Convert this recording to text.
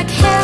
like hell.